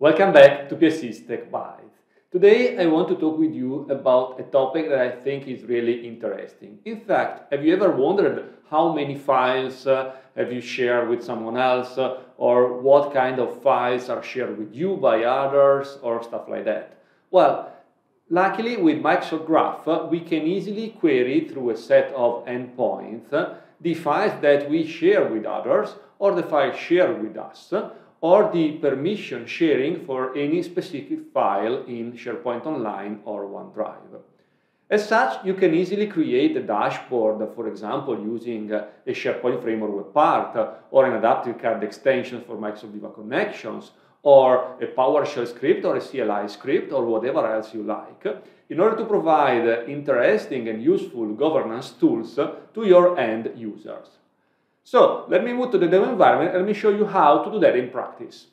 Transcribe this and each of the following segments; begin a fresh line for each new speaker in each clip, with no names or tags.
Welcome back to PiaSys Tech Bites. Today I want to talk with you about a topic that I think is really interesting. In fact, have you ever wondered how many files uh, have you shared with someone else uh, or what kind of files are shared with you by others or stuff like that? Well, luckily with Microsoft Graph uh, we can easily query through a set of endpoints uh, the files that we share with others or the files shared with us or the permission sharing for any specific file in SharePoint Online or OneDrive. As such, you can easily create a dashboard, for example, using a SharePoint Framework web part or an adaptive card extension for Microsoft Viva Connections or a PowerShell script or a CLI script or whatever else you like in order to provide interesting and useful governance tools to your end users. So let me move to the demo environment and let me show you how to do that in practice.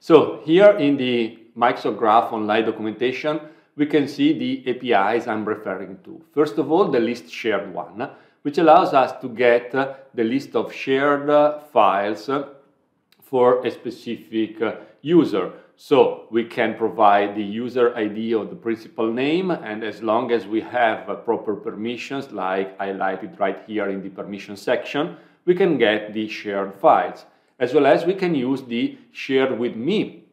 So here in the Microsoft Graph online documentation, we can see the APIs I'm referring to. First of all, the list shared one, which allows us to get the list of shared files for a specific user. So we can provide the user ID or the principal name, and as long as we have uh, proper permissions, like highlighted right here in the permission section, we can get the shared files. As well as we can use the shared with me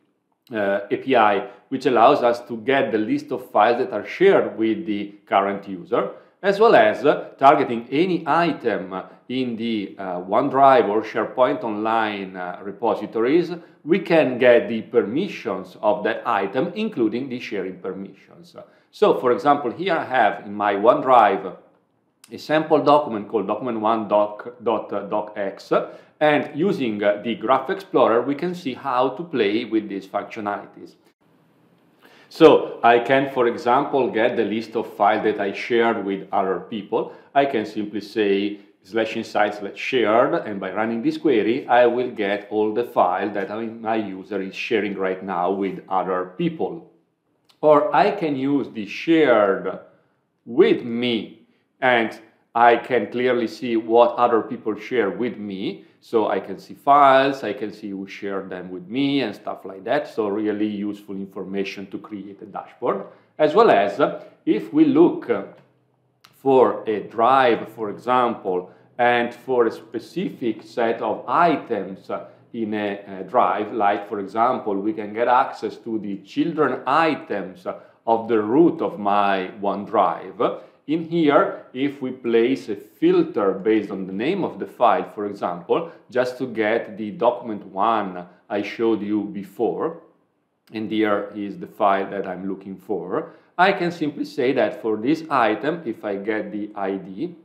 uh, API, which allows us to get the list of files that are shared with the current user as well as targeting any item in the uh, OneDrive or SharePoint Online uh, repositories, we can get the permissions of that item, including the sharing permissions. So, for example, here I have in my OneDrive a sample document called document1.docx, and using uh, the Graph Explorer, we can see how to play with these functionalities. So I can, for example, get the list of files that I shared with other people. I can simply say slash insights slash shared, and by running this query, I will get all the files that my user is sharing right now with other people. Or I can use the shared with me, and I can clearly see what other people share with me. So I can see files, I can see who shared them with me and stuff like that. So really useful information to create a dashboard. As well as uh, if we look uh, for a drive, for example, and for a specific set of items uh, in a, a, drive, like for example, we can get access to the children items of the root of my OneDrive, in here, if we place a filter based on the name of the file, for example, just to get the document one I showed you before, and here is the file that I'm looking for, I can simply say that for this item, if I get the ID,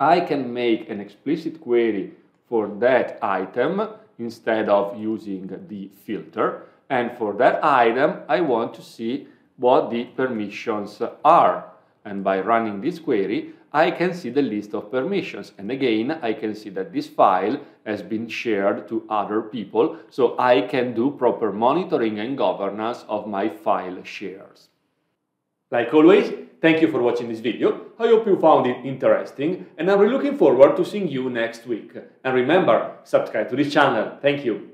I can make an explicit query for that item instead of using the filter. And for that item, I want to see what the permissions are. And by running this query, I can see the list of permissions. And again, I can see that this file has been shared to other people, so I can do proper monitoring and governance of my file shares. Like always, thank you for watching this video. I hope you found it interesting, and I'm really looking forward to seeing you next week. And remember, subscribe to this channel. Thank you.